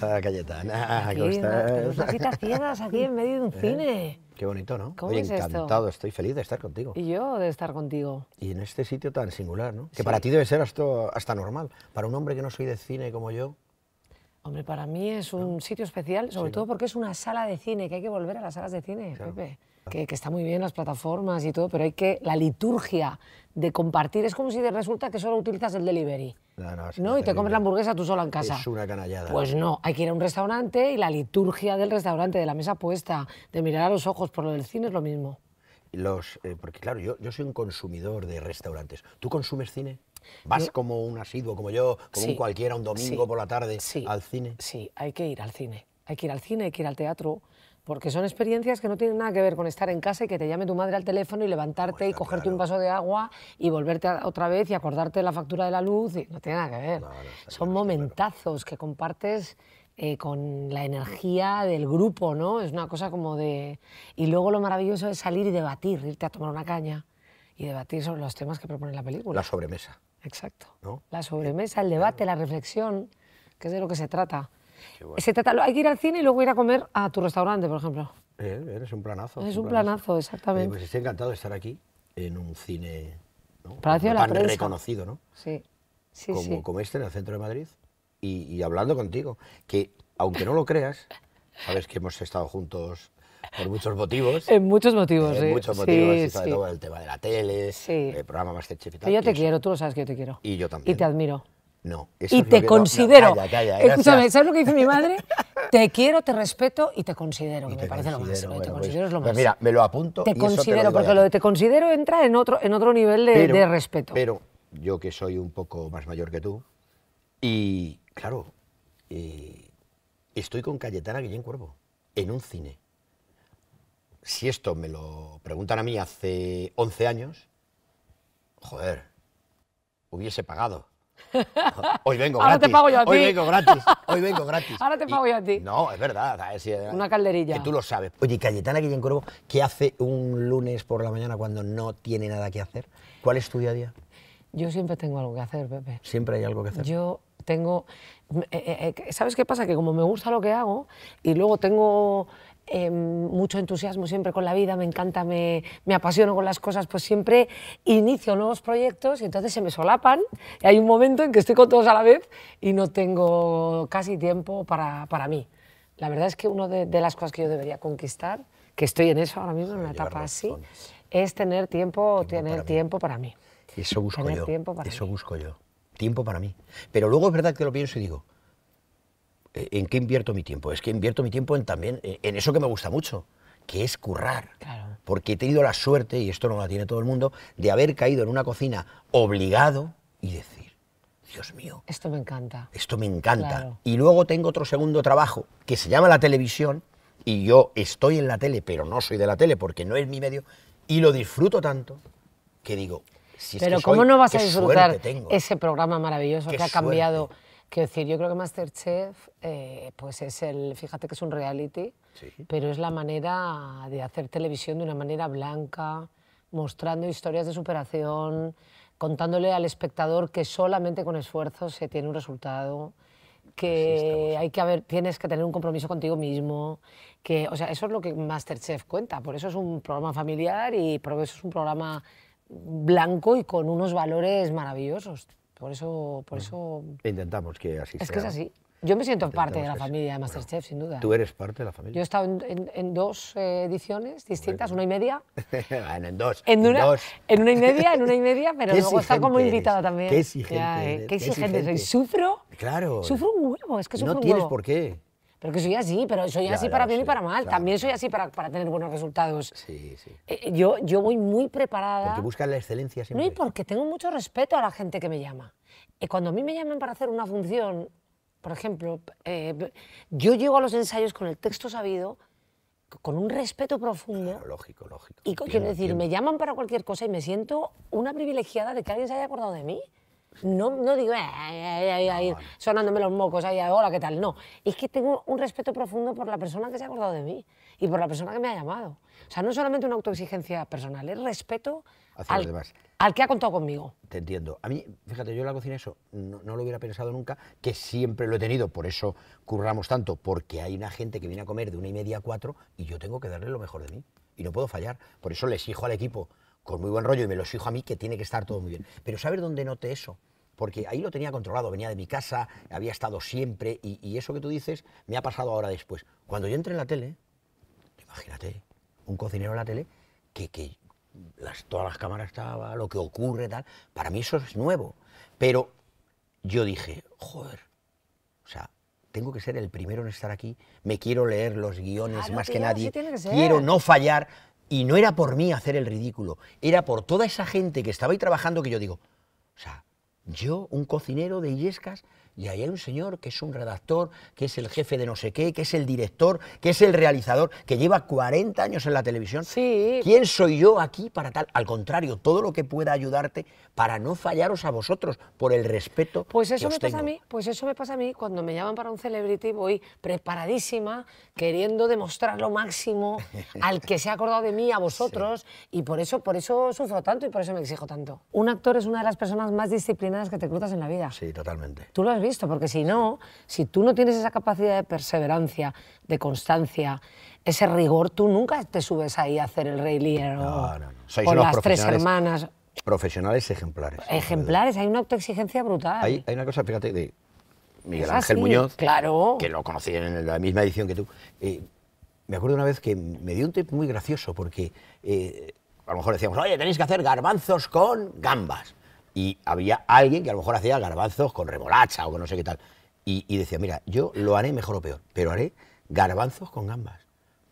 pasa, Cayetana? Aquí, citas ciegas aquí en medio de un cine. Qué bonito, ¿no? ¿Cómo Oye, es esto? encantado, estoy feliz de estar contigo. Y yo de estar contigo. Y en este sitio tan singular, ¿no? Que Sí. para ti debe ser hasta, hasta normal. Para un hombre que no soy de cine como yo, Hombre, para mí es un sitio especial, sobre Sí, todo porque es una sala de cine, que hay que volver a las salas de cine, Pepe. Que, que está muy bien las plataformas y todo, pero hay que. La liturgia de compartir es como si te resulta que solo utilizas el delivery. No, no, ¿no? Y te comes la hamburguesa tú sola en casa. es una canallada. Pues no, hay que ir a un restaurante y la liturgia del restaurante, de la mesa puesta, de mirar a los ojos por lo del cine es lo mismo. Los, eh, porque claro, yo, yo soy un consumidor de restaurantes. ¿Tú consumes cine? ¿Vas Yo- como un asiduo, como yo, como Sí, un cualquiera, un domingo sí, por la tarde sí, al cine? Sí, hay que ir al cine. Hay que ir al cine, hay que ir al teatro, porque son experiencias que no tienen nada que ver con estar en casa y que te llame tu madre al teléfono y levantarte y está cogerte claro. un vaso de agua y volverte a- otra vez y acordarte de la factura de la luz. Y no tiene nada que ver. No, no, está son claro, momentazos que compartes eh, con la energía del grupo, ¿no? Es una cosa como de... Y luego lo maravilloso es salir y debatir, irte a tomar una caña y debatir sobre los temas que propone la película. La sobremesa. Exacto. ¿no? La sobremesa, el debate, la reflexión, que es de lo que se trata. Bueno. Se trata hay que ir al cine y luego ir a comer a tu restaurante, por ejemplo. Eh, eres un planazo. Es un planazo, exactamente. Eh, pues estoy encantado de estar aquí en un cine ¿no? Palacio de la tan Prensa. reconocido, ¿no? Sí, sí, como, sí. como este en el centro de Madrid y, y hablando contigo, que aunque no lo creas, sabes que hemos estado juntos por muchos motivos. En muchos motivos, eh, sí. muchos motivos, Sí, y sobre sí. todo el tema de la tele, el programa Masterchef y tal. Yo y te eso- quiero, tú lo sabes que yo te quiero. Y yo también. Y te admiro. No, eso Y es te que no- no, considero. calla, calla, Escúchame. ¿sabes lo que dice mi madre? Te quiero, te respeto y te considero, Y que te me parece lo más. considero, te bueno, pues- considero es lo pues más. mira, me lo apunto. te y eso lo considero, porque lo de te considero entra en otro, en otro nivel de, Pero- de respeto. Pero yo que soy un poco más mayor que tú, y claro, eh, estoy con Cayetana Guillén Cuervo, en un cine. Si esto me lo preguntan a mí hace 11 años, joder, hubiese pagado. Hoy vengo Ahora gratis. te pago yo a Hoy ti. vengo gratis. Hoy vengo gratis. Ahora te Y- pago yo a ti. No, es verdad. ¿sabes? Si- Una calderilla. Que tú lo sabes. Oye, Cayetana Guillén Cuervo, ¿qué hace un lunes por la mañana cuando no tiene nada que hacer? ¿Cuál es tu día a día? Yo siempre tengo algo que hacer, Pepe. Siempre hay algo que hacer. Yo tengo, eh, eh, eh, ¿sabes qué pasa? Que como me gusta lo que hago y luego tengo eh, mucho entusiasmo siempre con la vida, me encanta, me, me apasiono con las cosas, pues siempre inicio nuevos proyectos y entonces se me solapan y hay un momento en que estoy con todos a la vez y no tengo casi tiempo para, para mí. La verdad es que una de, de las cosas que yo debería conquistar, que estoy en eso ahora mismo, en una etapa así, es tener tiempo, tener para mí. tiempo para mí. Eso busco Tener yo. tiempo para Eso mí. busco yo. Tiempo para mí. Pero luego es verdad que lo pienso y digo, ¿en qué invierto mi tiempo? Es que invierto mi tiempo en también eh, en eso que me gusta mucho, que es currar. Claro. Porque he tenido la suerte, y esto no la tiene todo el mundo, de haber caído en una cocina obligado y decir, Dios mío, Esto me encanta. esto me encanta. Claro. Y luego tengo otro segundo trabajo que se llama la televisión y yo estoy en la tele, pero no soy de la tele porque no es mi medio y lo disfruto tanto que digo, si es Pero que ¿cómo soy- no vas a disfrutar ese programa maravilloso que ha cambiado? suerte. Quiero decir, yo creo que Masterchef, eh, pues es el, fíjate que es un reality, Sí. pero es la manera de hacer televisión de una manera blanca, mostrando historias de superación, contándole al espectador que solamente con esfuerzo se tiene un resultado, que hay que haber, tienes que tener un compromiso contigo mismo, que, o sea, eso es lo que Masterchef cuenta, por eso es un programa familiar y por eso es un programa blanco y con unos valores maravillosos. Por eso, por eso Intentamos que así es sea. que es así. Yo me siento parte de la Intentamos familia de Masterchef, sin duda. Tú eres parte de la Yo he familia. estado en, en- en dos eh, ediciones distintas, una y media. bueno, en dos. En una, dos. en una y media, en una y media, pero luego está como exigente invitada también. qué exigente Ya, eh, qué qué exigente soy. exigente. Sufro, Claro. sufro un huevo, es que sufro no un tienes huevo. por qué. Pero que soy así, pero soy Ya, así ya para bien y sé, para mal. claro, También soy así para, para tener buenos resultados. Sí, sí. Eh, yo, yo voy muy preparada. Porque buscas la excelencia No, siempre. y porque tengo mucho respeto a la gente que me llama. Y cuando a mí me llaman para hacer una función, por ejemplo, eh, yo llego a los ensayos con el texto sabido, con un respeto profundo. Claro, lógico, lógico. Y quiero decir, entiendo. me llaman para cualquier cosa y me siento una privilegiada de que alguien se haya acordado de mí. No, no digo, "Eh, ay, ay", sonándome los mocos, ay, hola, ¿qué tal? No, es que tengo un respeto profundo por la persona que se ha acordado de mí. y por la persona que me ha llamado. O sea, no es solamente una autoexigencia personal, es respeto Hacia los al, demás. al que ha contado conmigo. Te entiendo. A mí, fíjate, yo en la cocina eso no, no lo hubiera pensado nunca, que siempre lo he tenido, por eso curramos tanto, porque hay una gente que viene a comer de una y media a cuatro y yo tengo que darle lo mejor de mí. Y no puedo fallar. Por eso le exijo al equipo con muy buen rollo y me lo exijo a mí que tiene que estar todo muy bien. Pero ¿sabes dónde noté eso? Porque ahí lo tenía controlado, venía de mi casa, había estado siempre y, y eso que tú dices me ha pasado ahora después. Cuando yo entré en la tele, imagínate, un cocinero en la tele que, que las, todas las cámaras estaban, lo que ocurre, tal. Para mí eso es nuevo. Pero yo dije, joder, o sea, tengo que ser el primero en estar aquí, me quiero leer los guiones Claro, más que tío, nadie, así tiene que quiero no fallar. Y no era por mí hacer el ridículo, era por toda esa gente que estaba ahí trabajando que yo digo, o sea, yo, un cocinero de Illescas, y ahí hay un señor que es un redactor, que es el jefe de no sé qué, que es el director, que es el realizador, que lleva 40 años en la televisión. Sí. ¿Quién soy yo aquí para tal? Al contrario, todo lo que pueda ayudarte para no fallaros a vosotros, por el respeto Pues que eso os me pasa a tengo. mí, pues eso me pasa a mí cuando me llaman para un celebrity, voy preparadísima, queriendo demostrar lo máximo al que se ha acordado de mí, a vosotros, y por eso, por eso sufro tanto y por eso me exijo tanto. Un actor es una de las personas más disciplinadas que te cruzas en la vida. Sí, totalmente. Tú lo has visto, porque si no, si tú no tienes esa capacidad de perseverancia, de constancia, ese rigor, tú nunca te subes ahí a hacer el Rey Lear o, No, no, no. Sois o unos las tres hermanas. Profesionales ejemplares. Ejemplares, hay una autoexigencia brutal. Hay, hay una cosa, fíjate, de Miguel Ángel Muñoz, claro. que lo conocí en la misma edición que tú. eh, me acuerdo una vez que me dio un tip muy gracioso porque eh, a lo mejor decíamos, oye, tenéis que hacer garbanzos con gambas. Y había alguien que a lo mejor hacía garbanzos con remolacha o con no sé qué tal. Y, y decía, mira, yo lo haré mejor o peor, pero haré garbanzos con gambas.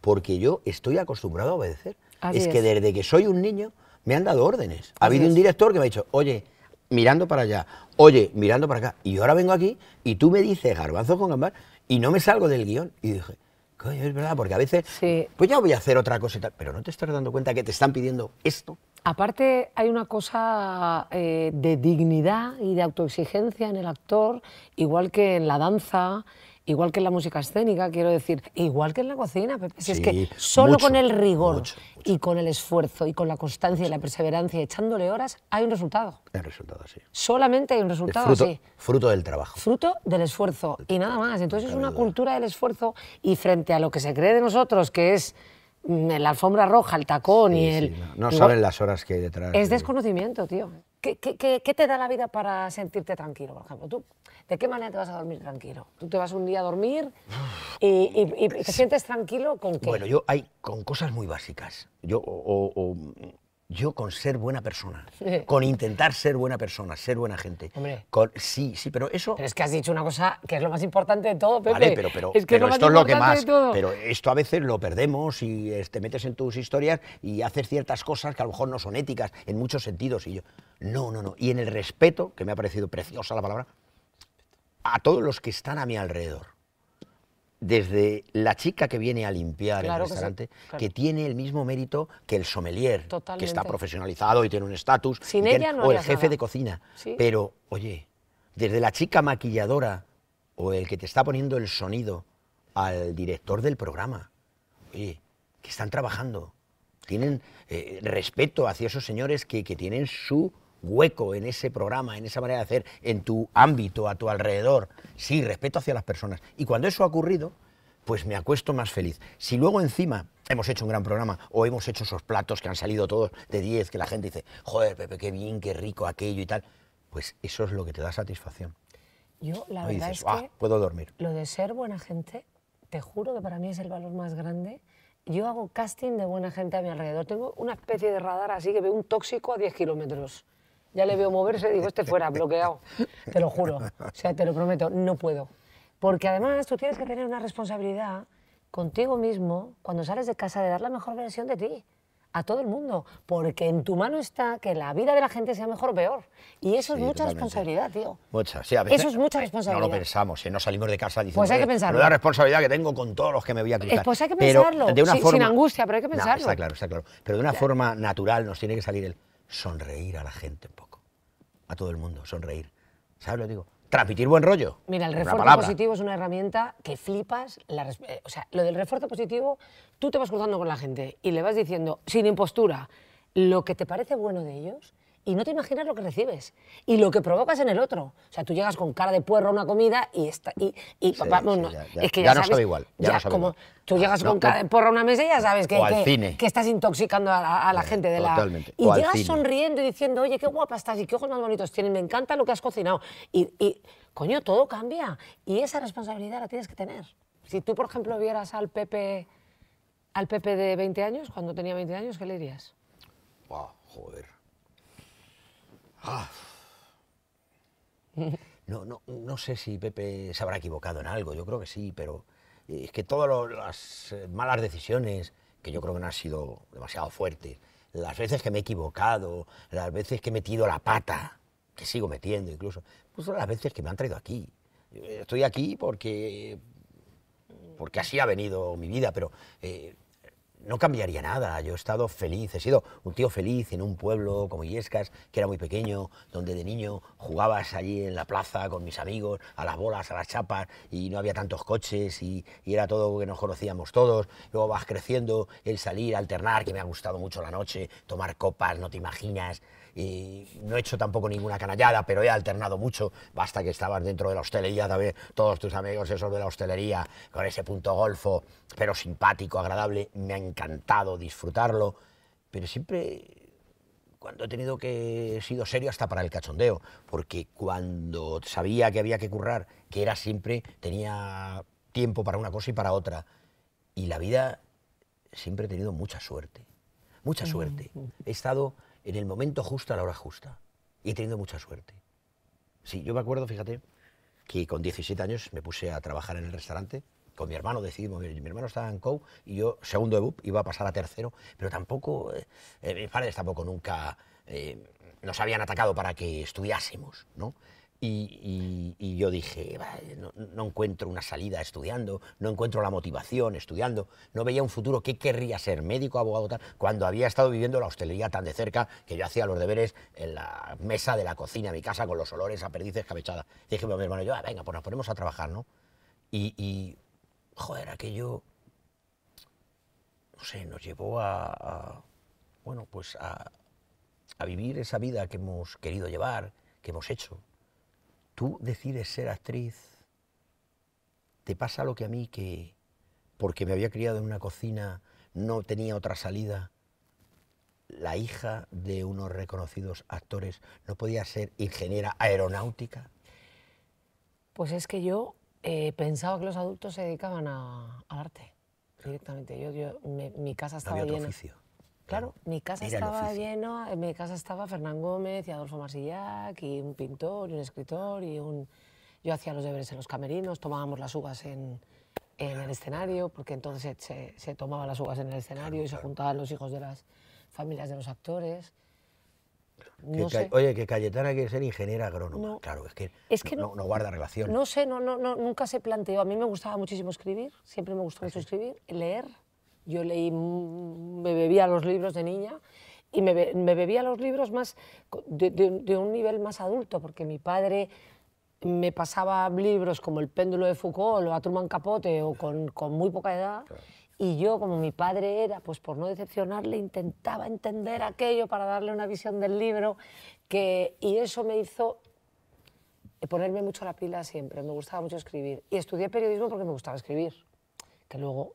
Porque yo estoy acostumbrado a obedecer. Es que es. desde que soy un niño me han dado órdenes. Ha Así habido un director que me ha dicho, oye, mirando para allá, oye, mirando para acá. Y yo ahora vengo aquí y tú me dices garbanzos con gambas y no me salgo del guion. Y dije, coño, es verdad, porque a veces, Sí. pues ya voy a hacer otra cosa y tal. Pero no te estás dando cuenta que te están pidiendo esto. Aparte, hay una cosa eh, de dignidad y de autoexigencia en el actor, igual que en la danza, igual que en la música escénica, quiero decir, igual que en la cocina, Pepe. Si es Sí, que solo mucho, con el rigor mucho, y con el esfuerzo y con la constancia y la perseverancia, echándole horas, hay un resultado. El resultado así. Solamente hay un Es resultado fruto, así. fruto del trabajo. Fruto del esfuerzo y nada más. Entonces es una cultura del esfuerzo y frente a lo que se cree de nosotros, que es la alfombra roja, el tacón y el... sí, no no igual- saben las horas que hay detrás. es de- desconocimiento, tío. ¿Qué, qué- qué- qué te da la vida para sentirte tranquilo, por ejemplo? ¿Tú, ¿De qué manera te vas a dormir tranquilo? ¿Tú te vas un día a dormir y, y- y te sientes tranquilo con qué? Bueno, yo hay con cosas muy básicas. Yo, o- o, yo con ser buena persona, con intentar ser buena persona, ser buena gente. Hombre. Con, sí, sí, pero eso... Pero es que has dicho una cosa que es lo más importante de todo, Pepe. Vale, pero, pero, es que pero es lo esto es lo que más. Pero esto a veces lo perdemos y te metes en tus historias y haces ciertas cosas que a lo mejor no son éticas en muchos sentidos. Y yo, no, no, no. Y en el respeto, que me ha parecido preciosa la palabra, a todos los que están a mi alrededor. Desde la chica que viene a limpiar Claro el que sí, restaurante, claro. que tiene el mismo mérito que el sommelier, que está profesionalizado y tiene un estatus, no o el jefe nada. de cocina. Sí. Pero, oye, desde la chica maquilladora o el que te está poniendo el sonido al director del programa, oye, que están trabajando, tienen eh, respeto hacia esos señores que, que tienen su hueco en ese programa, en esa manera de hacer, en tu ámbito, a tu alrededor. Sí, respeto hacia las personas. Y cuando eso ha ocurrido, pues me acuesto más feliz. Si luego encima hemos hecho un gran programa o hemos hecho esos platos que han salido todos de 10, que la gente dice, joder, Pepe, qué bien, qué rico aquello y tal, pues eso es lo que te da satisfacción. Yo, la ¿no? Verdad dices, es "Ah, que puedo dormir. lo de ser buena gente, te juro que para mí es el valor más grande. Yo hago casting de buena gente a mi alrededor. Tengo una especie de radar así que veo un tóxico a 10 kilómetros. Ya le veo moverse y digo, este fuera, bloqueado. Te lo juro. O sea, te lo prometo, no puedo. Porque además tú tienes que tener una responsabilidad contigo mismo cuando sales de casa de dar la mejor versión de ti a todo el mundo. Porque en tu mano está que la vida de la gente sea mejor o peor. Y eso Sí, es mucha totalmente. responsabilidad, tío. Mucha, sí, a veces, Eso es mucha responsabilidad. No lo pensamos, eh, no salimos de casa diciendo, Pues hay que "Eh, pensarlo. menuda responsabilidad que tengo con todos los que me voy a cruzar. Eh, pues hay que Pero pensarlo, de una sin- forma, sin angustia, pero hay que No, pensarlo. está claro, está claro. Pero de una forma natural nos tiene que salir el sonreír a la gente un poco. A todo el mundo, sonreír. ¿Sabes lo que digo? transmitir buen rollo. Mira, el refuerzo positivo es una herramienta que flipas. la eh, o sea, lo del refuerzo positivo, tú te vas cruzando con la gente y le vas diciendo, sin impostura, lo que te parece bueno de ellos y no te imaginas lo que recibes y lo que provocas en el otro. O sea, tú llegas con cara de puerro a una comida y, está, y, y Sí, sí, ya- ya- es que ya ya, no sabes, sabe igual, ya no sabe como igual. tú llegas No, con cara de porro a una mesa y ya sabes que, que- estás intoxicando a la, a la gente de la... totalmente. Y O al llegas sonriendo y diciendo, oye, qué guapa estás y qué ojos más bonitos tienes, me encanta lo que has cocinado. Y, y, coño, todo cambia. Y esa responsabilidad la tienes que tener. Si tú, por ejemplo, vieras al Pepe, al Pepe de 20 años, cuando tenía 20 años, ¿qué le dirías? Buah, joder. Ah. No, no, no sé si Pepe se habrá equivocado en algo, yo creo que sí, pero eh, es que todas las eh, malas decisiones, que yo creo que no han sido demasiado fuertes, las veces que me he equivocado, las veces que he metido la pata, que sigo metiendo incluso, pues son las veces que me han traído aquí. Estoy aquí porque porque así ha venido mi vida, pero eh, no cambiaría nada. Yo he estado feliz, he sido un tío feliz en un pueblo como Illescas, que era muy pequeño, donde de niño jugabas allí en la plaza con mis amigos, a las bolas, a las chapas, y no había tantos coches, y, y era todo que nos conocíamos todos. Luego vas creciendo, el salir, alternar, que me ha gustado mucho la noche, tomar copas, no te imaginas. Y no he hecho tampoco ninguna canallada, pero he alternado mucho. Basta que estabas dentro de la hostelería, también todos tus amigos esos de la hostelería, con ese punto golfo, pero simpático, agradable. Me ha encantado disfrutarlo, pero siempre cuando he tenido que he sido serio hasta para el cachondeo, porque cuando sabía que había que currar, que era siempre, tenía tiempo para una cosa y para otra. Y la vida siempre he tenido mucha suerte, mucha suerte. He estado en el momento justo a la hora justa y he tenido mucha suerte. Sí, yo me acuerdo, fíjate, que con 17 años me puse a trabajar en el restaurante. Con mi hermano decidimos, mi hermano estaba en COU y yo, segundo de BUP, iba a pasar a tercero, pero tampoco, eh, eh, mis padres tampoco nunca eh, nos habían atacado para que estudiásemos, ¿no? Y, yo dije, "Va, no, encuentro una salida estudiando, no encuentro la motivación estudiando, no veía un futuro, ¿qué querría ser? ¿Médico, abogado, tal? Cuando había estado viviendo la hostelería tan de cerca que yo hacía los deberes en la mesa de la cocina de mi casa con los olores a perdices cabechada. Dije a mi hermano, yo, "Ah, venga, pues nos ponemos a trabajar, ¿no? Y, y, joder, aquello, no sé, nos llevó a, a, bueno, pues a, a vivir esa vida que hemos querido llevar, que hemos hecho. Tú decides ser actriz, te pasa lo que a mí, que porque me había criado en una cocina, no tenía otra salida. La hija de unos reconocidos actores no podía ser ingeniera aeronáutica. Pues es que yo eh, pensaba que los adultos se dedicaban a- al arte directamente. Yo, yo- me- mi casa No estaba había otro llena. oficio. Claro, mi casa Era estaba lleno, en mi casa estaba Fernán Gómez y Adolfo Marsillac y un pintor y un escritor y un... Yo hacía los deberes en los camerinos, tomábamos las uvas en, en el escenario, porque entonces se, se, tomaban las uvas en el escenario y se juntaban los hijos de las familias de los actores. No sé. Oye, que Cayetana quiere ser ingeniera agrónoma. No. Claro, es que, Es que no, no- no guarda relación. No sé, no, no, nunca se planteó. A mí me gustaba muchísimo escribir, siempre me ¿Ah, gustó mucho escribir, leer. Yo leí, mm, me bebía los libros de niña y me, be- me bebía los libros más de, de- de un nivel más adulto, porque mi padre me pasaba libros como El péndulo de Foucault o a Truman Capote o con, con muy poca edad. Y yo, como mi padre era, pues por no decepcionarle, intentaba entender aquello para darle una visión del libro. Que, y eso me hizo ponerme mucho la pila siempre, me gustaba mucho escribir. Y estudié periodismo porque me gustaba escribir, que luego...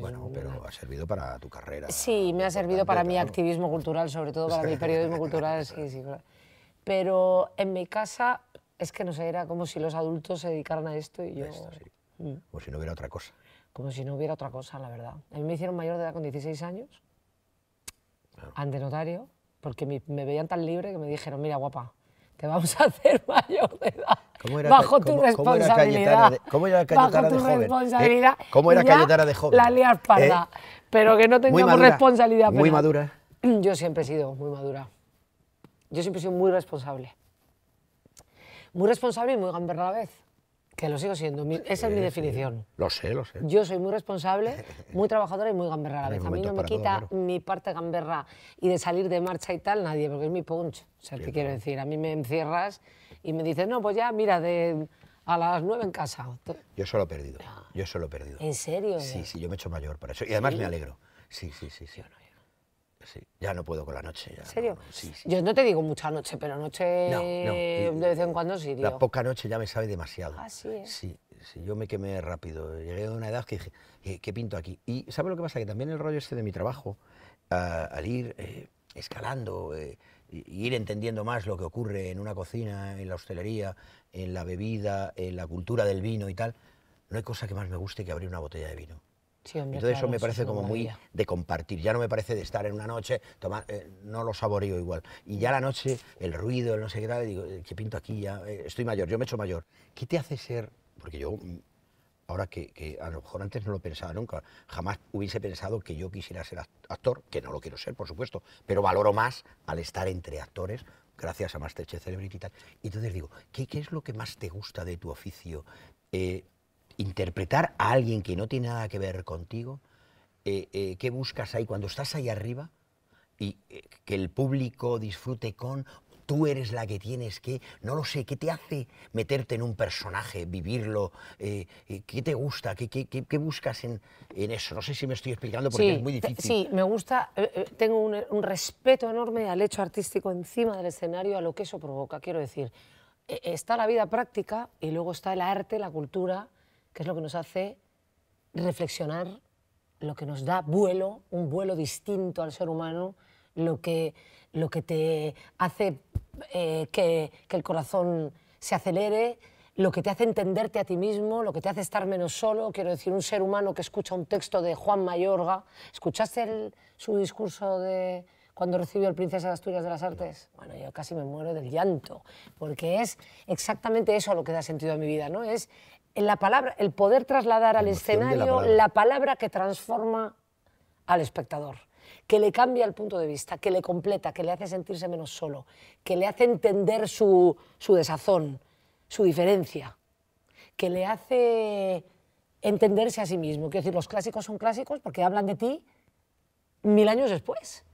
Bueno, pero ha servido para tu carrera. Sí, me ha servido para mi claro. activismo cultural, sobre todo para mi periodismo cultural, sí, sí. claro. Pero en mi casa, es que no sé, era como si los adultos se dedicaran a esto y yo... Esto, sí. Mm. Como si no hubiera otra cosa. Como si no hubiera otra cosa, la verdad. A mí me hicieron mayor de edad con 16 años, Claro. ante notario, porque mi- me veían tan libre que me dijeron, mira, guapa, te vamos a hacer mayor de edad. ¿Cómo era bajo tu cómo- cómo era responsabilidad. Cayetana de- cómo era Cayetana de joven? ¿Eh? ¿Cómo era Y ya Cayetana de joven? La lías parda. ¿Eh? Pero que no Muy tengamos madura. responsabilidad Muy penal. madura. Yo siempre he sido muy madura. Yo siempre he sido muy responsable. Muy responsable y muy gamberra a la vez. Que lo sigo siendo. mi- esa es mi definición. Lo sé, lo sé. Yo soy muy responsable, muy trabajadora y muy gamberra a la vez. A mí no me para todo, quita claro. mi parte gamberra y de salir de marcha y tal nadie, porque es mi punch. O sea, te quiero decir, a mí me encierras y me dices, no, pues ya, mira, de, a las nueve en casa. Yo eso lo he perdido, yo eso lo he perdido. ¿En serio? Sí, sí, yo me he hecho mayor para eso. Y además me alegro. Sí, sí, sí, sí. Sí, ya no puedo con la noche. Ya, ¿En serio? no, no, sí, sí. Yo no te digo mucha noche, pero noche No, no, de vez en cuando sí, La poca noche ya me sabe demasiado. Ah, sí, ¿eh? Sí, sí, yo me quemé rápido. Llegué a una edad que dije, "Eh, ¿qué pinto aquí? Y ¿sabes lo que pasa? Que también el rollo este de mi trabajo, al ir eh, escalando, eh, y- ir entendiendo más lo que ocurre en una cocina, en la hostelería, en la bebida, en la cultura del vino y tal, no hay cosa que más me guste que abrir una botella de vino. Sí, hombre, Entonces eso me parece como muy de compartir. Ya no me parece de estar en una noche, tomar, eh, no lo saboreo igual. Y ya la noche, el ruido, el no sé qué tal, digo, eh, ¿qué pinto aquí? Ya eh, estoy mayor, yo me he hecho mayor. ¿Qué te hace ser? Porque yo, mm, ahora que, que a lo mejor antes no lo pensaba nunca, jamás hubiese pensado que yo quisiera ser act- actor, que no lo quiero ser, por supuesto, pero valoro más al estar entre actores, gracias a Masterchef Celebrity y tal. Y entonces digo, ¿qué, qué es lo que más te gusta de tu oficio? Eh, interpretar a alguien que no tiene nada que ver contigo, eh, eh, ¿qué buscas ahí cuando estás ahí arriba y eh, que el público disfrute con, tú eres la que tienes que, no lo sé, ¿qué te hace meterte en un personaje, vivirlo? Eh, eh, ¿Qué te gusta? ¿Qué, qué- qué- qué buscas en, en eso? No sé si me estoy explicando porque es muy difícil. sí, me gusta, eh, eh, tengo un, un respeto enorme al hecho artístico encima del escenario, a lo que eso provoca. Quiero decir, eh, está la vida práctica y luego está el arte, la cultura, que es lo que nos hace reflexionar, lo que nos da vuelo, un vuelo distinto al ser humano, lo que, lo que te hace eh, que, que el corazón se acelere, lo que te hace entenderte a ti mismo, lo que te hace estar menos solo. Quiero decir, un ser humano que escucha un texto de Juan Mayorga. ¿Escuchaste el- su discurso de cuando recibió el Princesa de Asturias de las Artes? Bueno, yo casi me muero del llanto, porque es exactamente eso lo que da sentido a mi vida, ¿no? Es la palabra, el poder trasladar al la escenario palabra. la palabra que transforma al espectador, que le cambia el punto de vista, que le completa, que le hace sentirse menos solo, que le hace entender su, su desazón, su diferencia, que le hace entenderse a sí mismo. Quiero decir, los clásicos son clásicos porque hablan de ti mil años después.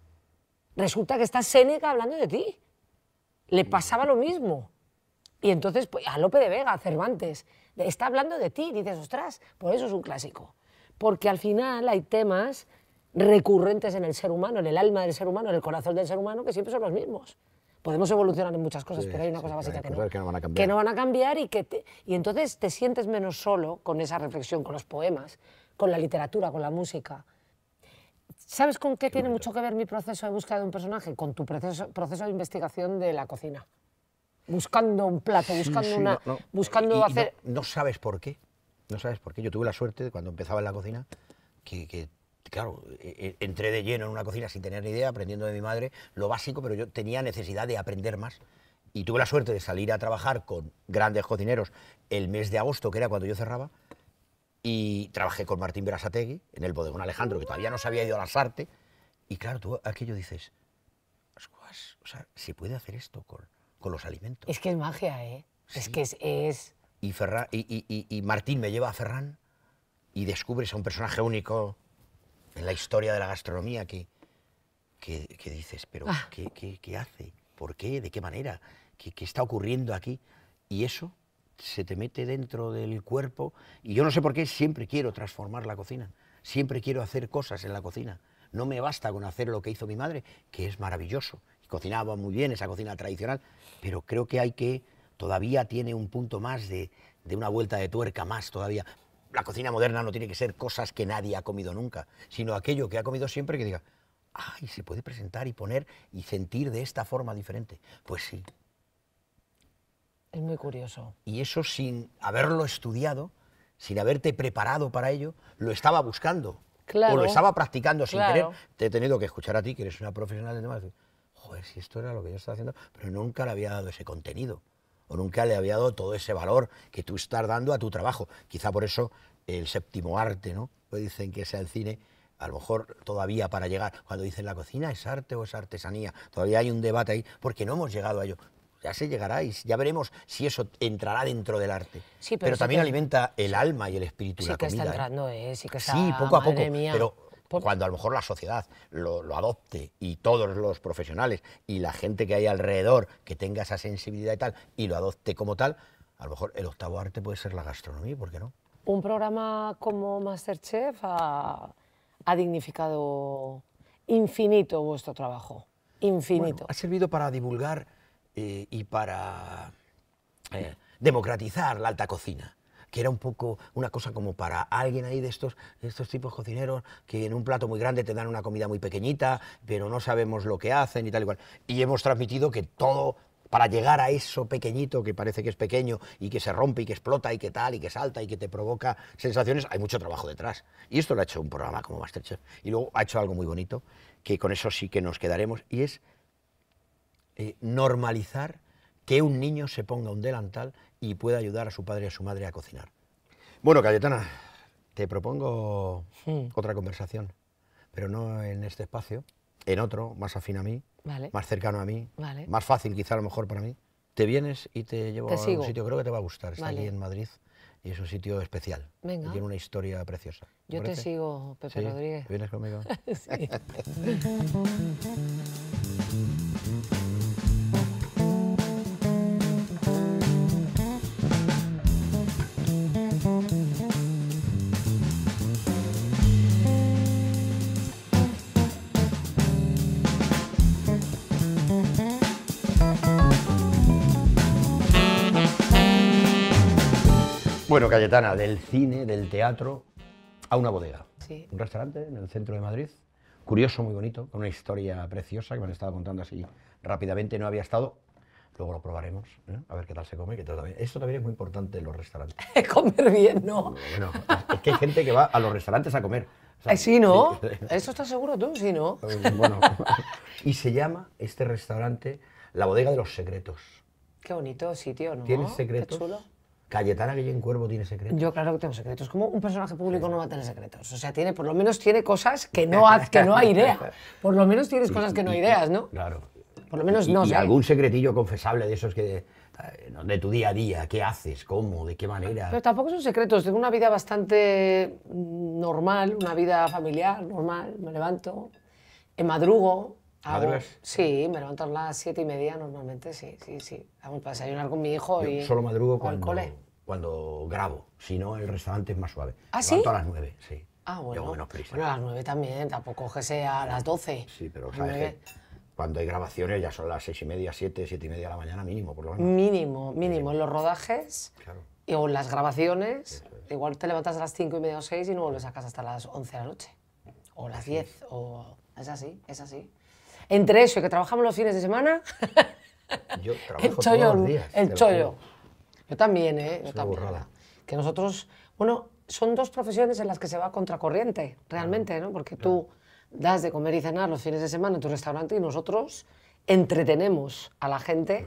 Resulta que está Séneca hablando de ti. Le pasaba lo mismo. Y entonces, pues, a Lope de Vega, a Cervantes, está hablando de ti. Dices, ostras, por eso es un clásico. Porque al final hay temas recurrentes en el ser humano, en el alma del ser humano, en el corazón del ser humano, que siempre son los mismos. Podemos evolucionar en muchas cosas, Sí, pero hay una sí, cosa básica que no. que no van a cambiar. Que no van a cambiar y, que te- y entonces te sientes menos solo con esa reflexión, con los poemas, con la literatura, con la música. ¿Sabes con qué tiene mucho que ver mi proceso de búsqueda de un personaje? Con tu proceso, proceso de investigación de la cocina. Buscando un plato, buscando, Sí, sí, una, no, no. buscando Y- y hacer... No, no sabes por qué. No sabes por qué. Yo tuve la suerte de cuando empezaba en la cocina que, que, claro, e- e- entré de lleno en una cocina sin tener ni idea, aprendiendo de mi madre lo básico, pero yo tenía necesidad de aprender más. Y tuve la suerte de salir a trabajar con grandes cocineros el mes de agosto, que era cuando yo cerraba, y trabajé con Martín Berasategui en el bodegón Alejandro, que todavía no se había ido a la Sarte. Y claro, tú aquello dices, "Oscuas, o sea, se puede hacer esto con, con los alimentos. Es que es magia, ¿eh? Es que es... es- y, Ferran- y, y- y- Martín me lleva a Ferran y descubres a un personaje único en la historia de la gastronomía que, que, que dices, pero Ah. ¿qué, qué, qué hace? ¿Por qué? ¿De qué manera? ¿Qué, qué está ocurriendo aquí? Y eso se te mete dentro del cuerpo y yo no sé por qué siempre quiero transformar la cocina, siempre quiero hacer cosas en la cocina. No me basta con hacer lo que hizo mi madre, que es maravilloso, y cocinaba muy bien esa cocina tradicional, pero creo que hay que, todavía tiene un punto más de, de una vuelta de tuerca más todavía. La cocina moderna no tiene que ser cosas que nadie ha comido nunca, sino aquello que ha comido siempre que diga, ay, se puede presentar y poner y sentir de esta forma diferente. Pues sí, es muy curioso. y eso sin haberlo estudiado, sin haberte preparado para ello, lo estaba buscando. Claro. O lo estaba practicando sin Claro. querer. Te he tenido que escuchar a ti, que eres una profesional de temas. Joder, si esto era lo que yo estaba haciendo, pero nunca le había dado ese contenido. O nunca le había dado todo ese valor que tú estás dando a tu trabajo. Quizá por eso el séptimo arte, ¿no? Pues dicen que sea el cine, a lo mejor todavía para llegar, cuando dicen la cocina es arte o es artesanía, todavía hay un debate ahí, porque no hemos llegado a ello. Ya se llegará y ya veremos si eso entrará dentro del arte. Sí, pero también que- alimenta el alma y el espíritu Sí la que comida. está ¿eh? entrando, ¿eh? Sí que está, Sí, poco a poco, mía. pero cuando a lo mejor la sociedad lo, lo, adopte y todos los profesionales y la gente que hay alrededor que tenga esa sensibilidad y tal y lo adopte como tal, a lo mejor el octavo arte puede ser la gastronomía, ¿por qué no? Un programa como Masterchef ha, ha dignificado infinito vuestro trabajo, infinito. ha servido para divulgar eh, y para eh, democratizar la alta cocina que era un poco una cosa como para alguien ahí de estos, estos tipos cocineros que en un plato muy grande te dan una comida muy pequeñita, pero no sabemos lo que hacen y tal y cual. Y hemos transmitido que todo para llegar a eso pequeñito que parece que es pequeño y que se rompe y que explota y que tal y que salta y que te provoca sensaciones, hay mucho trabajo detrás. Y esto lo ha hecho un programa como Masterchef. Y luego ha hecho algo muy bonito, que con eso sí que nos quedaremos, y es eh, normalizar que un niño se ponga un delantal y pueda ayudar a su padre y a su madre a cocinar. Bueno, Cayetana, te propongo hmm. otra conversación, pero no en este espacio, en otro, más afín a mí, más cercano a mí, más fácil quizá a lo mejor para mí. Te vienes y te llevo a un sitio, creo que te va a gustar, está aquí en Madrid y es un sitio especial. tiene una historia preciosa. Yo te sigo, Pepe Rodríguez. ¿Vienes conmigo? sí. Bueno, Cayetana, del cine, del teatro, a una bodega. Sí. Un restaurante en el centro de Madrid, curioso, muy bonito, con una historia preciosa que me han estado contando así rápidamente. No había estado, luego lo probaremos, ¿eh? a ver qué tal se come. También, esto también es muy importante en los restaurantes. Comer bien, ¿no? Bueno, es que hay gente que va a los restaurantes a comer. sí, ¿no? ¿Eso estás seguro tú? Sí, ¿no? Bueno, y se llama este restaurante La Bodega de los Secretos. Qué bonito sitio, ¿no? ¿Tienes secretos? Qué chulo. ¿Cayetana Guillén Cuervo tiene secretos? Yo claro que tengo secretos. Como un personaje público no va a tener secretos. O sea, tiene, por lo menos tiene cosas que no, que no hay idea. Por lo menos tienes cosas que no hay ideas, ¿no? Claro. Por lo menos no y algún secretillo confesable de esos que eh, de tu día a día, qué haces, cómo, de qué manera. Pero tampoco son secretos, tengo una vida bastante normal, una vida familiar normal, me levanto, en madrugo. ¿Madrugas? Sí, me levanto a las siete y media normalmente, sí, sí, sí. Vamos para desayunar con mi hijo y solo madrugo cuando, cuando grabo, si no el restaurante es más suave. ¿Ah, sí? a las nueve, sí. Ah, bueno. menos prisa. Bueno, a las nueve también, tampoco que sea a las doce. Sí, pero sabes que cuando hay grabaciones ya son las seis y media, siete, siete y media de la mañana mínimo, por lo menos. Mínimo, mínimo. En los rodajes y, o en las grabaciones, igual te levantas a las cinco y media o seis y no vuelves a casa hasta las once de la noche. O las diez, o... Es así, es así. Entre eso y que trabajamos los fines de semana... Yo trabajo el chollo, todos los días. El chollo. Yo también, ¿eh? Yo también. Que nosotros, bueno, son dos profesiones en las que se va contracorriente, realmente, ¿no? Porque tú das de comer y cenar los fines de semana en tu restaurante y nosotros entretenemos a la gente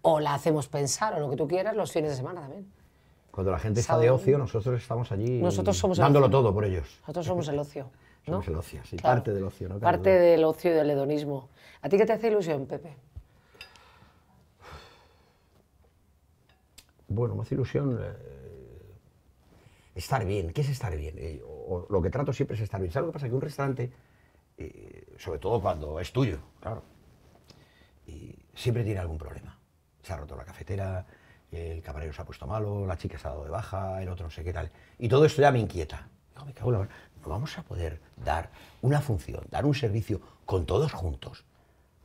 o la hacemos pensar o lo que tú quieras los fines de semana también. Cuando la gente está de ocio, nosotros estamos allí nosotros somos dándolo todo por ellos. Nosotros somos el ocio. ¿no? Somos el ocio, sí, parte del ocio. ¿no? Parte del ocio y del hedonismo. ¿A ti qué te hace ilusión, Pepe? Bueno, me hace ilusión eh, estar bien. ¿Qué es estar bien? Eh, o, lo que trato siempre es estar bien. ¿Sabes lo que pasa? Que un restaurante sobre todo cuando es tuyo, claro. Y siempre tiene algún problema. Se ha roto la cafetera, el camarero se ha puesto malo, la chica se ha dado de baja, el otro no sé qué tal. Y todo esto ya me inquieta. me cago no vamos a poder dar una función, dar un servicio con todos juntos.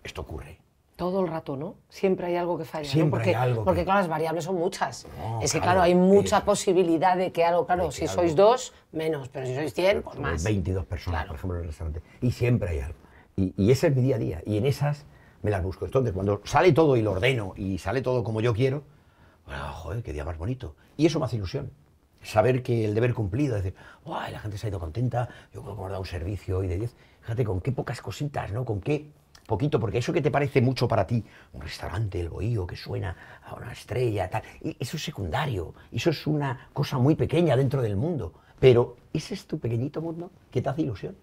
Esto ocurre. Todo el rato, ¿no? Siempre hay algo que falla. Siempre Porque, hay algo porque claro, las variables son muchas. es que, claro, hay mucha posibilidad de que algo, claro, si sois dos, menos, pero si sois 100, pues más. 22 personas, por ejemplo, en el restaurante. Y siempre hay algo. Y, y, ese es mi día a día. Y en esas me las busco. Entonces, cuando sale todo y lo ordeno y sale todo como yo quiero, bueno, joder, qué día más bonito. Y eso me hace ilusión. Saber que el deber cumplido, decir, ¡ay, la gente se ha ido contenta! Yo creo que hemos dado un servicio hoy de 10. Fíjate con qué pocas cositas, ¿no? Con qué poquito, porque eso que te parece mucho para ti, un restaurante, el bohío que suena a una estrella, tal, eso es secundario, eso es una cosa muy pequeña dentro del mundo. Pero ese es tu pequeñito mundo que te hace ilusión.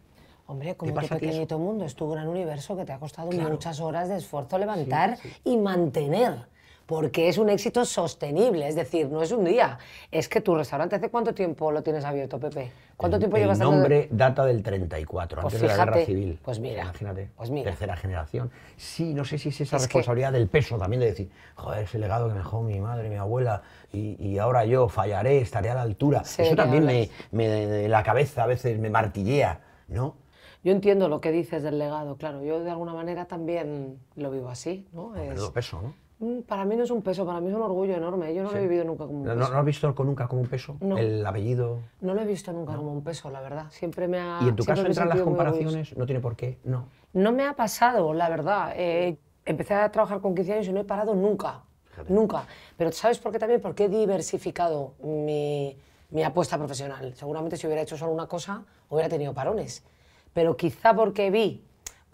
Hombre, como tu pequeñito mundo, es tu gran universo que te ha costado muchas horas de esfuerzo levantar y mantener. Porque es un éxito sostenible, es decir, no es un día. Es que tu restaurante, ¿hace cuánto tiempo lo tienes abierto, Pepe? ¿Cuánto tiempo el llevas dando- nombre data del 34, Pues antes de la guerra fíjate, civil. pues mira, Imagínate. pues mira. Tercera generación. Sí, no sé si es esa Es que- responsabilidad del peso también de decir, joder, ese legado que me dejó mi madre, mi abuela, y, y ahora yo fallaré, estaré a la altura. De Eso también me, me- la cabeza a veces me martillea, ¿no? Yo entiendo lo que dices del legado, claro. Yo de alguna manera también lo vivo así, ¿no? Es- Menudo peso, ¿no? Para mí no es un peso, para mí es un orgullo enorme. Yo no lo he vivido nunca como un ¿No, peso. no lo has visto nunca como un peso? No. El apellido. No lo he visto nunca como un peso, la verdad. Siempre me ha. y en tu caso entran las comparaciones, no tiene por qué, no. No me ha pasado, la verdad. Eh, empecé a trabajar con 15 años y no he parado nunca. Fíjate. Nunca. Pero ¿sabes por qué también? Porque he diversificado mi, mi apuesta profesional. Seguramente si hubiera hecho solo una cosa, hubiera tenido parones. Pero quizá porque vi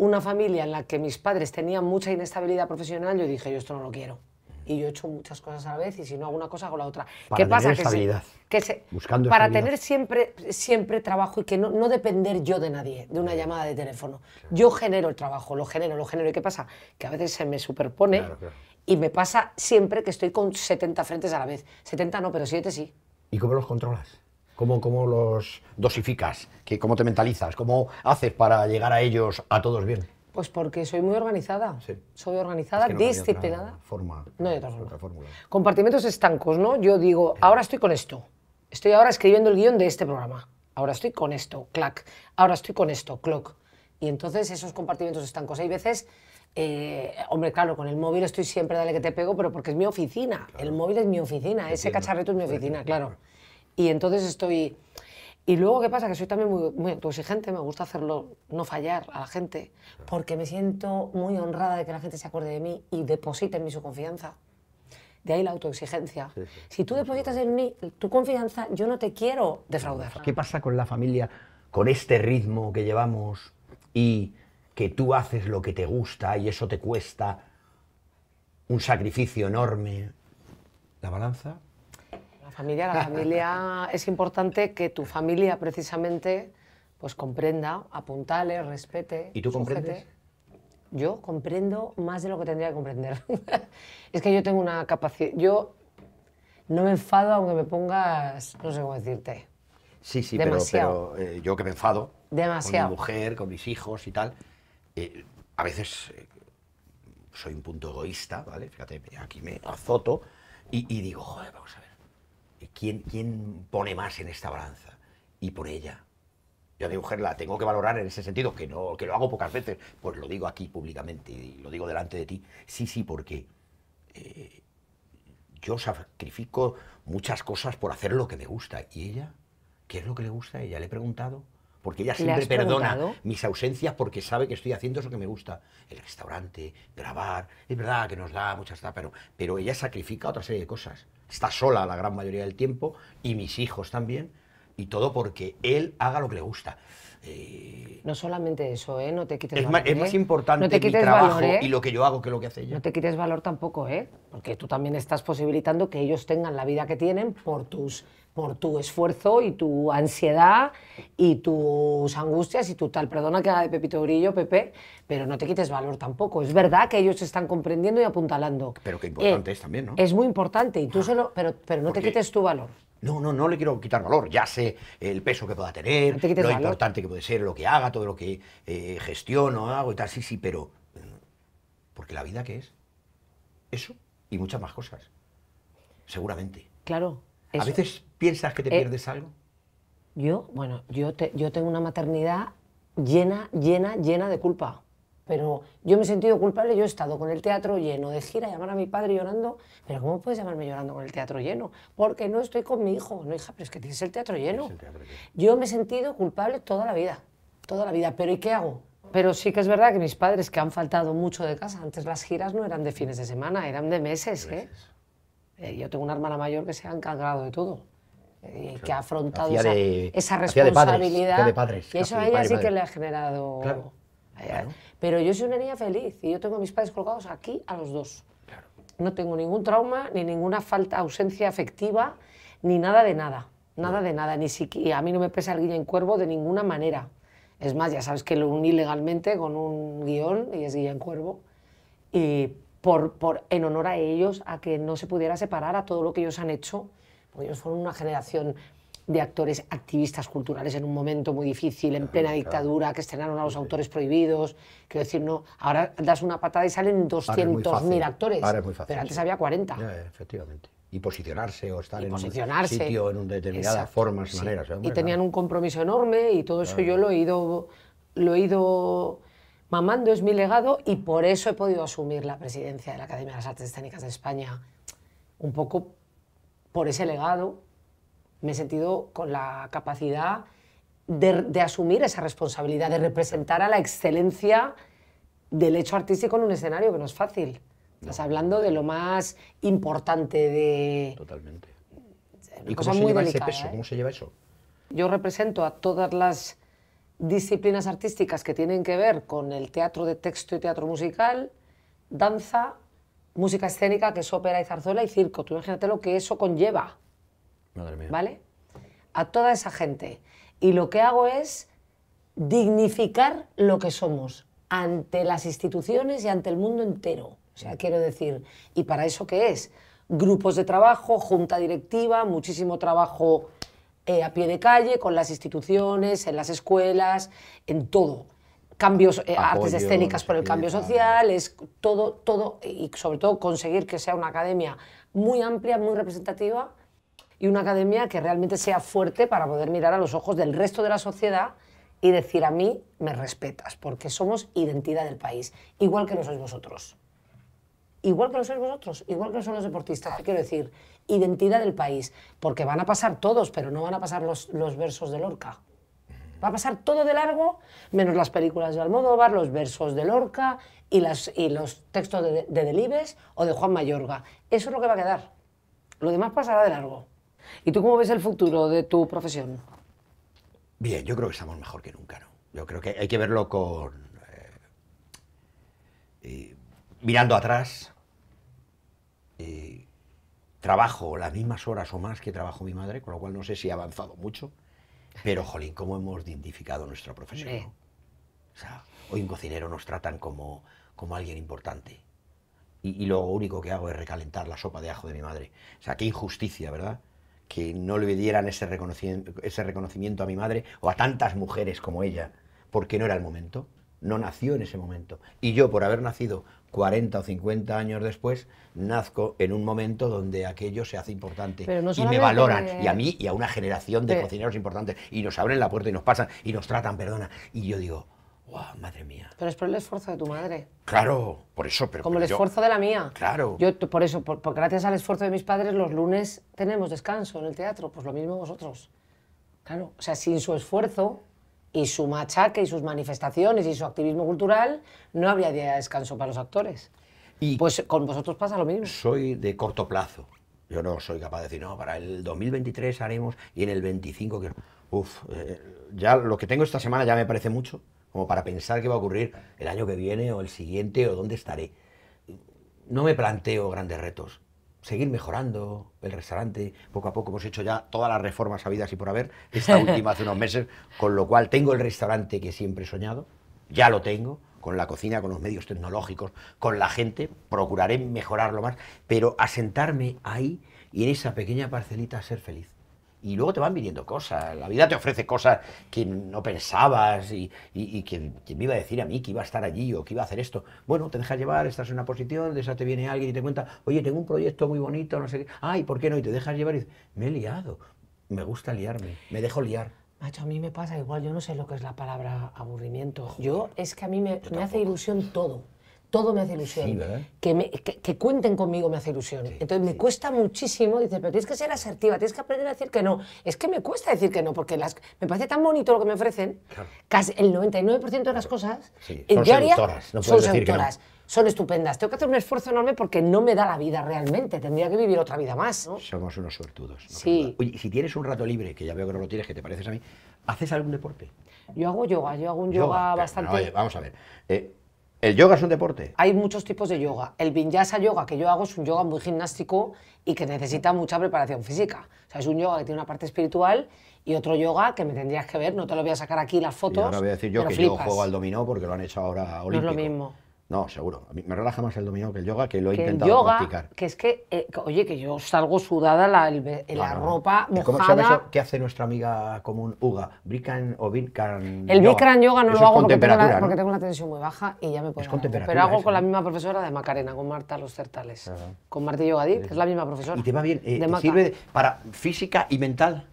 una familia en la que mis padres tenían mucha inestabilidad profesional, yo dije, yo esto no lo quiero. Y yo he hecho muchas cosas a la vez y si no hago una cosa, hago la otra. Para ¿Qué tener pasa? Que se- estabilidad. que se- Buscando para estabilidad. tener siempre, siempre trabajo y que no, no depender yo de nadie, de una llamada de teléfono. Yo genero el trabajo, lo genero, lo genero. ¿Y qué pasa? Que a veces se me superpone Claro, claro. y me pasa siempre que estoy con 70 frentes a la vez. 70 no, pero 7 sí. ¿Y cómo los controlas? ¿Cómo, cómo los dosificas? ¿Qué, ¿Cómo te mentalizas? ¿Cómo haces para llegar a ellos a todos bien? Pues porque soy muy organizada. Sí. Soy organizada, Es que no hay otra disciplinada. forma, No hay otra forma. otra fórmula. Compartimentos estancos, ¿no? Yo digo, ahora estoy con esto. Estoy ahora escribiendo el guion de este programa. Ahora estoy con esto, clac. Ahora estoy con esto, clock. Y entonces esos compartimentos estancos. Hay veces, eh, hombre, claro, con el móvil estoy siempre dale que te pego, pero porque es mi oficina. El móvil es mi oficina, ese Entiendo. cacharrito es mi oficina, claro. Y entonces estoy... Y luego, ¿qué pasa? Que soy también muy, muy autoexigente, me gusta hacerlo, no fallar a la gente, porque me siento muy honrada de que la gente se acuerde de mí y deposite en mí su confianza. De ahí la autoexigencia. Sí, sí. Si tú depositas en mí tu confianza, yo no te quiero defraudar. ¿Qué pasa con la familia, con este ritmo que llevamos y que tú haces lo que te gusta y eso te cuesta un sacrificio enorme? ¿La balanza? Familia, la familia, es importante que tu familia precisamente pues comprenda, apuntale, respete. ¿Y tú sujete. comprendes? Yo comprendo más de lo que tendría que comprender. es que yo tengo una capacidad, yo no me enfado aunque me pongas, no sé cómo decirte. Sí, sí, Demasiado. pero, pero, eh, yo que me enfado Demasiado. con mi mujer, con mis hijos y tal, eh, a veces eh, soy un punto egoísta, ¿vale? Fíjate, aquí me azoto y, y digo, joder, vamos a ver, ¿quién, ¿quién pone más en esta balanza? Y por ella. Yo a mi mujer la tengo que valorar en ese sentido, que, no, que lo hago pocas veces, pues lo digo aquí públicamente y lo digo delante de ti. Sí, sí, porque eh, yo sacrifico muchas cosas por hacer lo que me gusta. ¿Y ella? ¿Qué es lo que le gusta a ella? Le he preguntado. Porque ella ¿Le siempre perdona preguntado? mis ausencias porque sabe que estoy haciendo eso que me gusta. El restaurante, grabar. Es verdad que nos da muchas... Pero, pero ella sacrifica otra serie de cosas. Está sola la gran mayoría del tiempo y mis hijos también. Y todo porque él haga lo que le gusta. Eh, No solamente eso, ¿eh? No te quites es, valor, más, es ¿eh? más importante no te mi trabajo valor, ¿eh? y lo que yo hago que lo que hace ella. No te quites valor tampoco, ¿eh? Porque tú también estás posibilitando que ellos tengan la vida que tienen por, tus, por tu esfuerzo y tu ansiedad y tus angustias y tu tal. Perdona que haga de Pepito Grillo, Pepe, pero no te quites valor tampoco. Es verdad que ellos están comprendiendo y apuntalando. Pero qué importante es también, ¿no? Es muy importante, y tú se lo- pero, pero no te quites tu valor. No, no, no le quiero quitar valor. Ya sé el peso que pueda tener, No te lo valor. importante que puede ser, lo que haga, todo lo que eh, gestiono, hago y tal. Sí, sí, pero. mm, Porque la vida, ¿qué es? Eso y muchas más cosas. Seguramente. Claro. A veces piensas que te Eh, pierdes algo. Yo, bueno, yo, te- yo tengo una maternidad llena, llena, llena de culpa. Pero yo me he sentido culpable, yo he estado con el teatro lleno de gira, llamar a mi padre llorando. Pero ¿cómo puedes llamarme llorando con el teatro lleno? Porque no estoy con mi hijo. No, hija, pero es que tienes el teatro lleno. el teatro. Yo me he sentido culpable toda la vida, toda la vida. ¿Pero y qué hago? Pero sí que es verdad que mis padres, que han faltado mucho de casa, antes las giras no eran de fines de semana, eran de meses, ¿eh? Eh, Yo tengo una hermana mayor que se ha encargado de todo. Eh, que ha afrontado esa, de- esa hacía de padres, responsabilidad. de padres, y eso a ella sí que le ha generado. Claro, Eh, claro. Pero yo soy una niña feliz y yo tengo a mis padres colocados aquí a los dos. No tengo ningún trauma, ni ninguna falta, ausencia afectiva, ni nada de nada. Nada de nada. Ni siquiera, a mí no me pesa el Guillén Cuervo de ninguna manera. Es más, ya sabes que lo uní legalmente con un guion y es Guillén Cuervo. Y, por, por, en honor a ellos, a que no se pudiera separar a todo lo que ellos han hecho, porque ellos fueron una generación de actores activistas culturales en un momento muy difícil, en plena dictadura, que estrenaron a los autores prohibidos. Quiero decir, no, ahora das una patada y salen 200.000 actores. Ahora es muy fácil, pero antes sí. había 40. Ya, efectivamente. Y posicionarse o estar Y en posicionarse. un sitio en un determinadas Exacto, formas y sí. maneras. Y tenían claro. un compromiso enorme y todo eso yo lo he ido, lo he ido mamando, es mi legado y por eso he podido asumir la presidencia de la Academia de las Artes Escénicas de España. Un poco por ese legado me he sentido con la capacidad de, de asumir esa responsabilidad, de representar a la excelencia del hecho artístico en un escenario, que no es fácil. Estás hablando de lo más importante de... Totalmente. ¿Y cómo se muy lleva delicada, ese peso? ¿eh? ¿Cómo se lleva eso? Yo represento a todas las disciplinas artísticas que tienen que ver con el teatro de texto y teatro musical, danza, música escénica, que es ópera y zarzuela y circo. Tú imagínate lo que eso conlleva, Madre mía. ¿vale? A toda esa gente. Y lo que hago es dignificar lo que somos ante las instituciones y ante el mundo entero. O sea, quiero decir, ¿y para eso qué es? Grupos de trabajo, junta directiva, muchísimo trabajo eh, a pie de calle, con las instituciones, en las escuelas, en todo. Cambios, eh, artes escénicas por el cambio social, es todo, todo, y sobre todo conseguir que sea una academia muy amplia, muy representativa y una academia que realmente sea fuerte para poder mirar a los ojos del resto de la sociedad y decir a mí me respetas, porque somos identidad del país, igual que lo sois vosotros. Igual que lo sois vosotros, igual que lo son los deportistas, ¿qué quiero decir? Identidad del país, porque van a pasar todos, pero no van a pasar los, los versos de Lorca. Va a pasar todo de largo, menos las películas de Almodóvar, los versos de Lorca y, los textos de, de Delibes o de Juan Mayorga. Eso es lo que va a quedar. Lo demás pasará de largo. ¿Y tú cómo ves el futuro de tu profesión? Bien, yo creo que estamos mejor que nunca, ¿no? Yo creo que hay que verlo con... eh, mirando atrás, eh, trabajo las mismas horas o más que trabajo mi madre, con lo cual no sé si he avanzado mucho, pero, jolín, cómo hemos dignificado nuestra profesión. O sea, hoy un cocinero nos tratan como, como alguien importante. Y, y lo único que hago es recalentar la sopa de ajo de mi madre. O sea, qué injusticia, ¿verdad? Que no le dieran ese reconocimiento, ese reconocimiento a mi madre o a tantas mujeres como ella, porque no era el momento. No nació en ese momento. Y yo, por haber nacido 40 o 50 años después, nazco en un momento donde aquello se hace importante. Pero no y me valoran. Y a mí y a una generación de Pero- cocineros importantes. Y nos abren la puerta y nos pasan y nos tratan, perdona. Y yo digo, ¡guau, madre mía! Pero es por el esfuerzo de tu madre, Claro, por eso, pero. como pero el yo- esfuerzo de la mía. Claro. Yo, por eso, por, por- gracias al esfuerzo de mis padres, los lunes tenemos descanso en el teatro, pues lo mismo vosotros. Claro, o sea, sin su esfuerzo y su machaque y sus manifestaciones y su activismo cultural, no habría día de descanso para los actores. Y Pues con vosotros pasa lo mismo. soy de corto plazo. Yo no soy capaz de decir, no, para el 2023 haremos y en el 25 que... Uf, eh, ya lo que tengo esta semana ya me parece mucho, como para pensar qué va a ocurrir el año que viene o el siguiente o dónde estaré. No me planteo grandes retos. Seguir mejorando el restaurante. Poco a poco hemos hecho ya todas las reformas habidas y por haber. Esta última hace unos meses, con lo cual tengo el restaurante que siempre he soñado. Ya lo tengo, con la cocina, con los medios tecnológicos, con la gente. Procuraré mejorarlo más, pero asentarme ahí y en esa pequeña parcelita ser feliz. Y luego te van viniendo cosas. La vida te ofrece cosas que no pensabas y, y, y que, que me iba a decir a mí que iba a estar allí o que iba a hacer esto. Bueno, te dejas llevar, estás en una posición, de esa te viene alguien y te cuenta, oye, tengo un proyecto muy bonito, no sé qué. Ay, ¿por qué no? Y te dejas llevar y dices, me he liado. Me gusta liarme, me dejo liar. Macho, a mí me pasa igual, yo no sé lo que es la palabra aburrimiento. Yo es que a mí me, me hace ilusión todo. Todo me hace ilusión. Que, me- que- que cuenten conmigo me hace ilusión. Entonces me cuesta muchísimo, dices, pero tienes que ser asertiva, tienes que aprender a decir que no. Es que me cuesta decir que no, porque las, me parece tan bonito lo que me ofrecen. Claro. Casi el 99% de las cosas Sí, son yo haría- seductoras, no son que no. seductoras, son estupendas. Tengo que hacer un esfuerzo enorme porque no me da la vida realmente. Tendría que vivir otra vida más. ¿no? Somos unos suertudos. Sí. Oye, si tienes un rato libre, que ya veo que no lo tienes, que te pareces a mí, ¿haces algún deporte? Yo hago yoga, yo hago un yoga, Pero, bastante... no, oye, vamos a ver. Eh, ¿El yoga es un deporte? Hay muchos tipos de yoga. El vinyasa yoga que yo hago es un yoga muy gimnástico y que necesita mucha preparación física. O sea, es un yoga que tiene una parte espiritual y otro yoga que me tendrías que ver, no te lo voy a sacar aquí las Y fotos. ahora voy a decir yo que flipas. yo juego al dominó porque lo han hecho ahora No es olímpico. lo mismo. No, seguro. A mí me relaja más el dominó que el yoga, que lo he que el intentado yoga, practicar. que es que, eh, que- oye, que yo salgo sudada la, el ve- la No, ropa ¿Y ¿Cómo se mojada. eso que hace nuestra amiga común Uga? Bikram o Bikram El Bikram yoga no Eso lo es hago con porque tengo, la, ¿no? porque tengo la tensión muy baja y ya me puedo con dar algo. temperatura Pero hago eso, con la misma profesora de Macarena, con Marta Los Certales. Con Marta Yogadí, que es la misma profesora. Y te va bien. eh, De ¿te Maca. sirve para física y mental?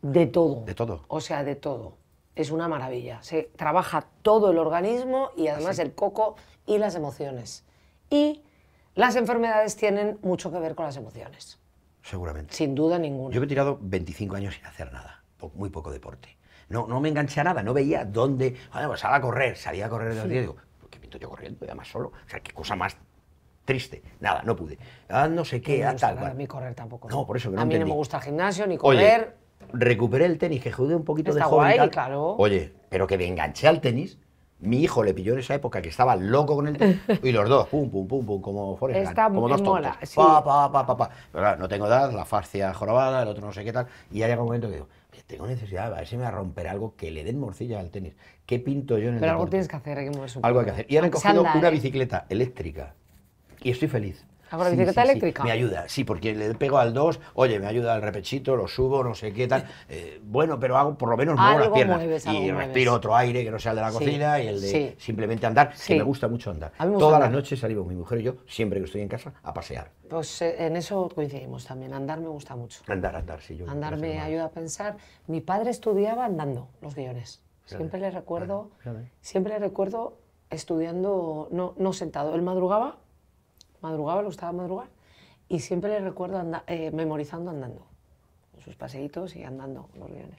De todo. De todo. O sea, de todo. Es una maravilla. Se trabaja todo el organismo y además el coco y las emociones. Y las enfermedades tienen mucho que ver con las emociones. Seguramente. Sin duda ninguna. Yo me he tirado 25 años sin hacer nada, muy poco deporte. No, no me enganché a nada, no veía dónde. Bueno, pues sal a correr, salía a correr del día y digo, ¿por qué pinto yo corriendo? Además solo. O sea, qué cosa más triste. Nada, no pude. Ah, no sé qué, me ah, tal a mí correr tampoco. No, por eso que no A mí no me gusta el gimnasio ni Oye, correr. Recuperé el tenis, que jugué un poquito de Está joven y guay, tal. claro. Oye, pero que me enganché al tenis. Mi hijo le pilló en esa época que estaba loco con el tenis y los dos, pum, pum, pum, pum, como Forrest Gump, Está como muy dos tontos. mola, sí. Pa, pa, pa, pa, pa. Pero claro, no tengo edad, la fascia jorobada, el otro no sé qué tal. Y ya llega un momento que digo, tengo necesidad, a ver si me va a romper algo que le den morcilla al tenis. ¿Qué pinto yo en el Pero algo tienes que hacer, hay que moverse un Algo hay que hacer. Y ahora he cogido una ¿eh? bicicleta eléctrica y estoy feliz. ¿Ah, con la bicicleta eléctrica? Me ayuda, sí, porque le pego al 2, oye, me ayuda al repechito, lo subo, no sé qué tal. Eh, bueno, pero hago por lo menos muevo las piernas. mueves, y mueves. respiro otro aire que no sea el de la Sí, cocina y el de sí. simplemente andar, Sí. que me gusta mucho andar. Todas las andar. noches salimos mi mujer y yo, siempre que estoy en casa, a pasear. Pues eh, en eso coincidimos también. Andar me gusta mucho. Andar, andar, sí. Yo Andar me ayuda a pensar. Mi padre estudiaba andando los guiones. Siempre le recuerdo, siempre le recuerdo estudiando, no, no sentado. Él madrugaba, madrugaba, le gustaba madrugar, y siempre le recuerdo anda- eh, memorizando andando. Sus paseitos y andando los guiones.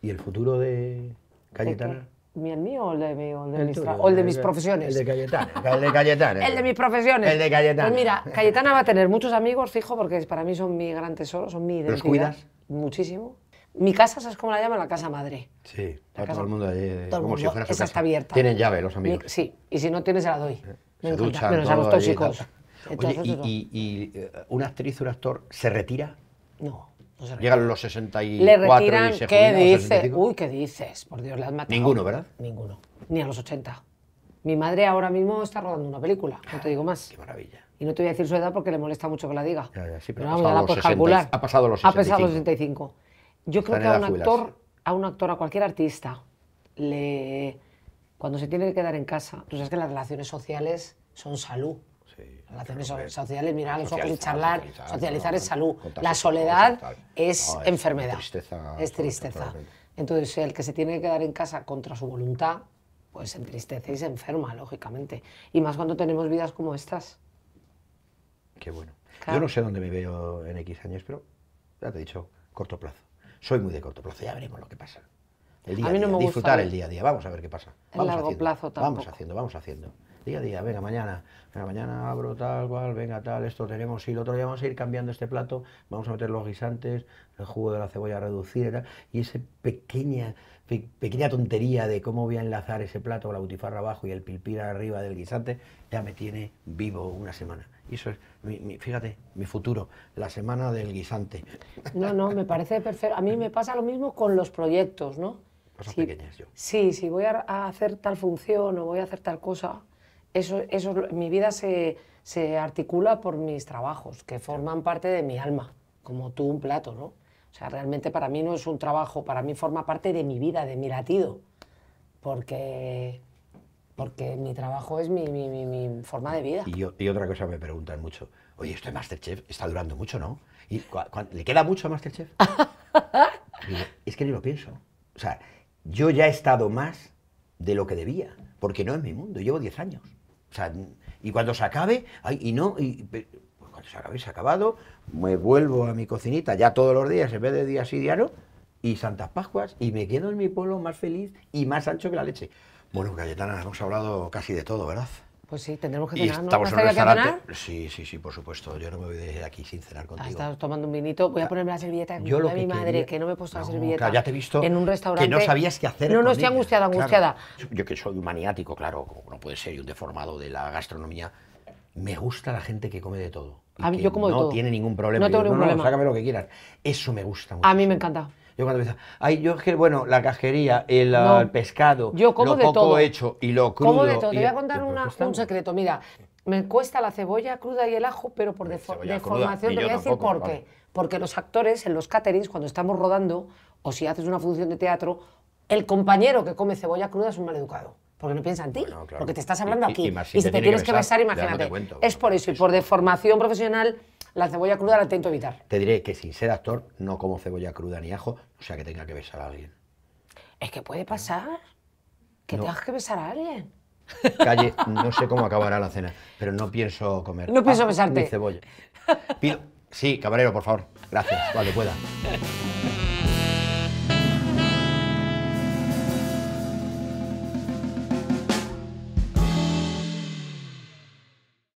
¿Y el futuro de Cayetana? ¿Mi- ¿El mío o el de, mi- o el de El mis, tuyo, o el de mis profesiones? El de Cayetana. El de Cayetana. El de mis profesiones. El de Cayetana. Pues mira, Cayetana va a tener muchos amigos, fijo, porque para mí son mi gran tesoro, son mi identidad. ¿Los cuidas? Muchísimo. Mi casa, ¿sabes cómo la llaman? La casa madre. Sí, La casa- todo el mundo allí, eh, como si fuera su esa casa. está abierta. Tienen llave los Mi- amigos. sí, y si no tienes, se la doy. Me se duchan Menos a los tóxicos. Entonces, Oye, y, y- y, eh, un actriz, un actor, ¿se retira? No, no se retira. Llegan los 64 Le retiran, y se ¿qué a dices? 65. Uy, ¿qué dices? Por Dios, le has matado. Ninguno, ¿verdad? Ninguno. Ni a los 80. Mi madre ahora mismo está rodando una película, no te digo más. Qué maravilla. Y no te voy a decir su edad porque le molesta mucho que la diga. Ya, ya, sí, pero ha vamos, pasado la los puedes 60 y- calcular. ha pasado los Ha pasado los 65. 65. Yo creo Está que a un jubilarse. actor, a un actor, a cualquier artista, le cuando se tiene que quedar en casa, tú sabes que las relaciones sociales son salud. Sí, Relaciones sociales, mirar a los ojos y socializar, charlar, socializar, es salud. La soledad es No, enfermedad. tristeza, Es tristeza. Entonces, el que se tiene que quedar en casa contra su voluntad, pues se entristece y se enferma, lógicamente. Y más cuando tenemos vidas como estas. Qué bueno. Claro. Yo no sé dónde me veo en X años, pero ya te he dicho, corto plazo. Soy muy de corto plazo, ya veremos lo que pasa. El día A mí no día, me gusta disfrutar el- día a día, vamos a ver qué pasa. el Vamos largo haciendo, plazo Vamos tampoco. haciendo, vamos haciendo. Día a día, venga, mañana, venga, mañana abro tal cual, venga, tal, esto tenemos, y el otro día vamos a ir cambiando este plato, vamos a meter los guisantes, el jugo de la cebolla a reducir y tal, y esa pequeña, pe- pequeña tontería de cómo voy a enlazar ese plato, la butifarra abajo y el pilpir arriba del guisante, ya me tiene vivo una semana. Y eso es, mi- mi- fíjate, mi futuro, la semana del guisante. No, no, me parece perfecto. A mí me pasa lo mismo con los proyectos, ¿no? Cosas Sí, pequeñas, yo. Sí, si voy a, a hacer tal función o voy a hacer tal cosa, eso, eso, mi vida se, se articula por mis trabajos, que forman parte de mi alma, como tú un plato, ¿no? O sea, realmente para mí no es un trabajo, para mí forma parte de mi vida, de mi latido, porque, porque mi trabajo es mi, mi- mi- mi forma de vida. Y, yo- y otra cosa me preguntan mucho, oye, esto de Masterchef está durando mucho, ¿no? ¿Y ¿Le queda mucho a Masterchef? Digo, es que ni lo pienso. O sea, yo ya he estado más de lo que debía, porque no es mi mundo, llevo 10 años. O sea, y cuando se acabe, ay, y no, y, pues cuando se acabe, se ha acabado, me vuelvo a mi cocinita ya todos los días, en vez de día sí, día no, y Santas Pascuas, y me quedo en mi pueblo más feliz y más ancho que la leche. Bueno, Cayetana, hemos hablado casi de todo, ¿verdad? Pues sí, tendremos que cenar, ¿no? estamos ¿Has en un que cenar? Sí, sí, sí, por supuesto. Yo no me voy de aquí sin cenar Ah, contigo. Estás tomando un vinito. Voy a ponerme la servilleta. Yo lo de mi que madre, quería- que no me he puesto la No, servilleta. claro, ya te he visto En un restaurante. que no sabías qué hacer. No, no, estoy angustiada, Claro. angustiada. Yo que soy un maniático, claro, como no puede ser, y un deformado de la gastronomía, me gusta la gente que come de todo. y A mí- que yo como de no todo. tiene ningún problema. No tengo Digo, ningún problema. sácame lo que quieras. Eso me gusta mucho. A mí me encanta. Yo cuando me ay, yo es que, bueno, la casquería, el, No. el pescado, Yo como lo de poco todo. hecho y lo crudo. Como de todo. Te voy a contar ¿Pero por una- un secreto. Mira, me cuesta la cebolla cruda y el ajo, pero por deformación. Te voy a decir tampoco, por vale. qué. Porque los actores en los caterings, cuando estamos rodando, o si haces una función de teatro, el compañero que come cebolla cruda es un maleducado. Porque no piensa en ti, Bueno, claro. porque te estás hablando Y- y- aquí. y más si si te te, tiene tienes que besar, besar, imagínate. cuento. es por eso, y por deformación profesional, la cebolla cruda la intento evitar. Te diré que sin ser actor no como cebolla cruda ni ajo, o sea que tenga que besar a alguien. Es que puede pasar que No. tengas que besar a alguien. Calle, no sé cómo acabará la cena, pero no pienso comer. No pienso besarte. Ni cebolla. Pido... Sí, camarero, por favor. Gracias, cuando pueda.